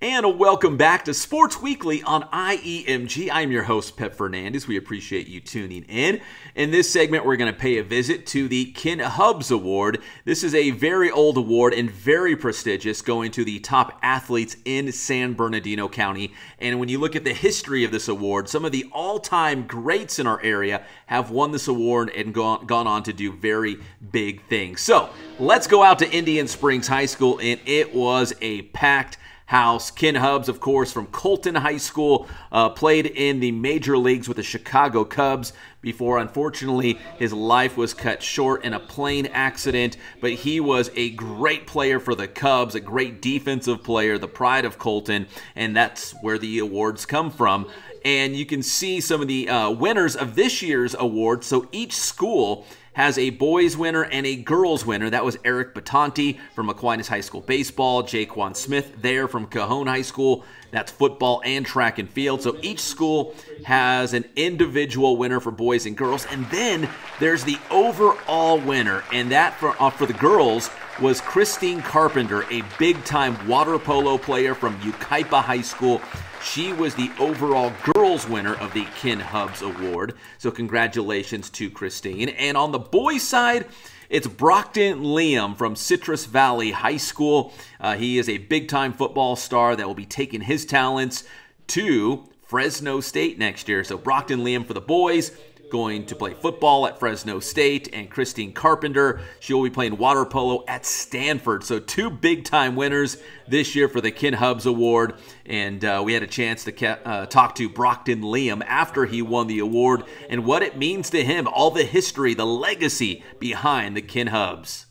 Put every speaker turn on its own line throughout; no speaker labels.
And welcome back to Sports Weekly on IEMG. I'm your host, Pep Fernandez. We appreciate you tuning in. In this segment, we're going to pay a visit to the Ken Hubbs Award. This is a very old award and very prestigious, going to the top athletes in San Bernardino County. And when you look at the history of this award, some of the all time greats in our area have won this award and gone, gone on to do very big things. So let's go out to Indian Springs High School, and it was a packed house. Ken Hubbs, of course, from Colton High School, uh, played in the major leagues with the Chicago Cubs before, unfortunately, his life was cut short in a plane accident. But he was a great player for the Cubs, a great defensive player, the pride of Colton, and that's where the awards come from. And you can see some of the uh, winners of this year's award. So each school has a boys winner and a girls winner. That was Eric Batanti from Aquinas High School baseball, Jaquan Smith there from Cajon High School. That's football and track and field. So each school has an individual winner for boys and girls, and then there's the overall winner, and that for uh, for the girls was Christine Carpenter, a big-time water polo player from Yucaipa High School. She was the overall girls winner of the Ken Hubbs Award. So, congratulations to Christine. And on the boys' side, it's Brockton Liam from Citrus Valley High School. Uh, he is a big time football star that will be taking his talents to Fresno State next year. So, Brockton Liam for the boys, going to play football at Fresno State, and Christine Carpenter, she will be playing water polo at Stanford. So, two big time winners this year for the Ken Hubbs Award. And uh, we had a chance to uh, talk to Brockton Liam after he won the award and what it means to him, all the history, the legacy behind the Ken Hubbs.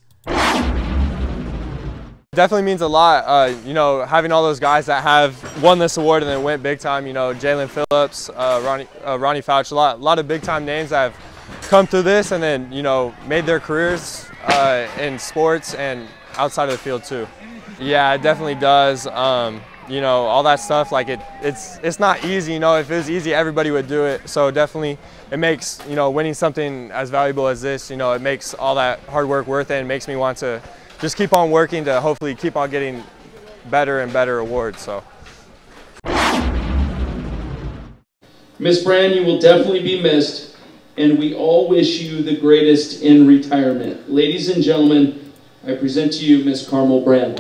Definitely means a lot, uh, you know, having all those guys that have won this award and then went big time, you know, Jalen Phillips, uh, Ronnie, uh, Ronnie Fouch, a lot, a lot of big time names that have come through this and then, you know, made their careers uh, in sports and outside of the field too. Yeah, it definitely does. Um, you know, all that stuff, like it, it's, it's not easy, you know, if it was easy, everybody would do it. So definitely it makes, you know, winning something as valuable as this, you know, it makes all that hard work worth it and makes me want to just keep on working to hopefully keep on getting better and better awards. So.
Miss Brand, you will definitely be missed, and we all wish you the greatest in retirement. Ladies and gentlemen, I present to you Miss Carmel Brand.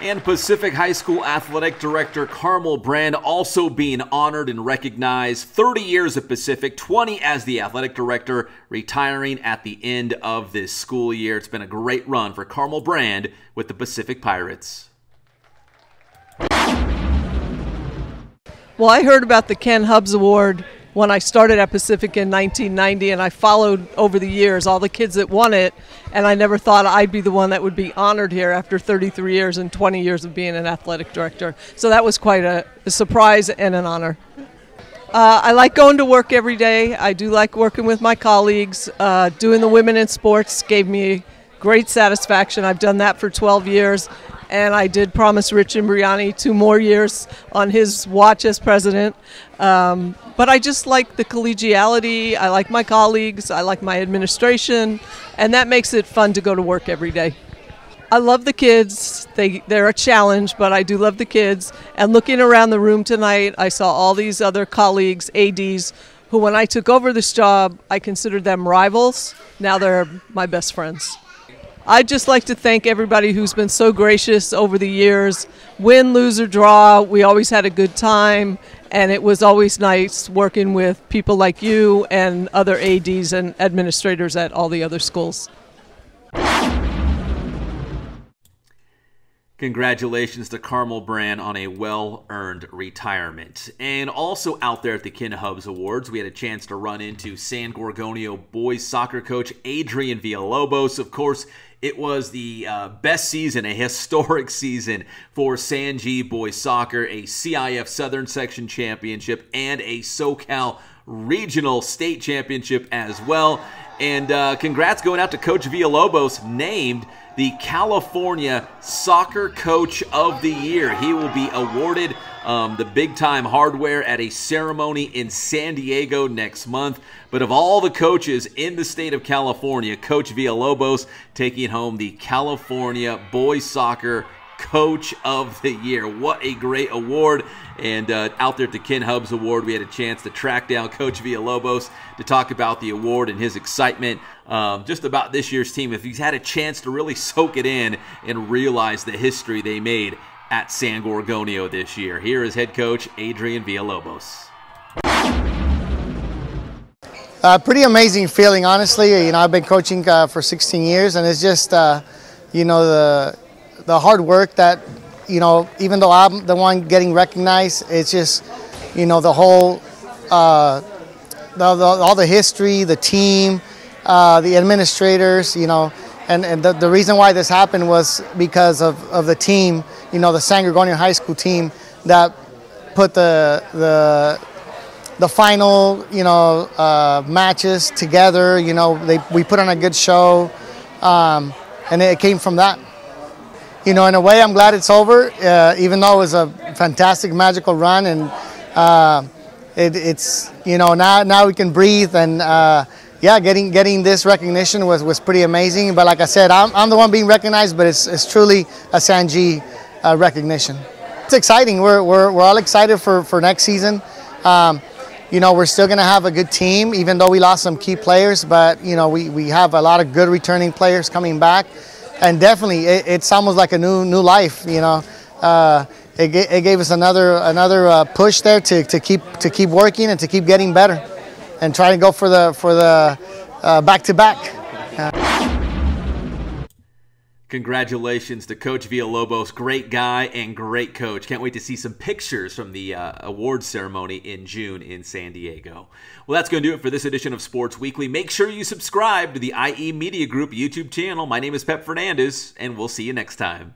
And Pacific High School Athletic Director Carmel Brand also being honored and recognized 30 years at Pacific, 20 as the athletic director, retiring at the end of this school year. It's been a great run for Carmel Brand with the Pacific Pirates.
Well, I heard about the Ken Hubbs Award when I started at Pacific in 1990, and I followed over the years all the kids that won it, and I never thought I'd be the one that would be honored here after 33 years and 20 years of being an athletic director. So that was quite a, a surprise and an honor. Uh, I like going to work every day. I do like working with my colleagues. Uh, doing the women in sports gave me great satisfaction. I've done that for 12 years, and I did promise Rich Imbriani two more years on his watch as president. Um, but I just like the collegiality. I like my colleagues. I like my administration, and that makes it fun to go to work every day. I love the kids. They they're a challenge, but I do love the kids. And looking around the room tonight, I saw all these other colleagues, ADs, who when I took over this job, I considered them rivals. Now they're my best friends. I'd just like to thank everybody who's been so gracious over the years. Win, lose, or draw, we always had a good time, and it was always nice working with people like you and other ADs and administrators at all the other schools.
Congratulations to Carmel Brand on a well earned retirement. And also out there at the Ken Hubbs Awards, we had a chance to run into San Gorgonio boys soccer coach Adrian Villalobos. Of course, it was the uh, best season, a historic season for San G boys soccer, a CIF Southern Section Championship, and a SoCal regional state championship as well. And uh, congrats going out to Coach Villalobos, named the California Soccer Coach of the Year. He will be awarded um, the big time hardware at a ceremony in San Diego next month. But of all the coaches in the state of California, Coach Villalobos taking home the California Boys Soccer Coach of the Year. What a great award. And uh, out there at the Ken Hubbs Award, we had a chance to track down Coach Villalobos to talk about the award and his excitement um, just about this year's team. If he's had a chance to really soak it in and realize the history they made at San Gorgonio this year. Here is head coach Adrian Villalobos.
Uh, pretty amazing feeling, honestly. You know, I've been coaching uh, for 16 years, and it's just, uh, you know, the the hard work that, you know, even though I'm the one getting recognized, it's just, you know, the whole, uh, the, the, all the history, the team, uh, the administrators, you know, and, and the, the reason why this happened was because of, of the team, you know, the San Gorgonio High School team that put the, the the final, you know, uh, matches together. You know, they, we put on a good show, um, and it came from that. You know, in a way, I'm glad it's over, uh, even though it was a fantastic, magical run, and uh, it, it's you know now now we can breathe, and uh, yeah, getting getting this recognition was, was pretty amazing. But like I said, I'm, I'm the one being recognized, but it's, it's truly a San G uh, recognition. It's exciting. We're, we're, we're all excited for, for next season. Um, you know, we're still going to have a good team, even though we lost some key players. But, you know, we, we have a lot of good returning players coming back. And definitely, it, it's almost like a new new life, you know. Uh, it, it gave us another another uh, push there to, to keep to keep working and to keep getting better, and trying to go for the for the uh, back to back.
Congratulations to Coach Villalobos. Great guy and great coach. Can't wait to see some pictures from the uh, awards ceremony in June in San Diego. Well, that's going to do it for this edition of Sports Weekly. Make sure you subscribe to the IE Media Group YouTube channel. My name is Pep Fernandez, and we'll see you next time.